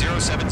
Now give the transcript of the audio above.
Traffic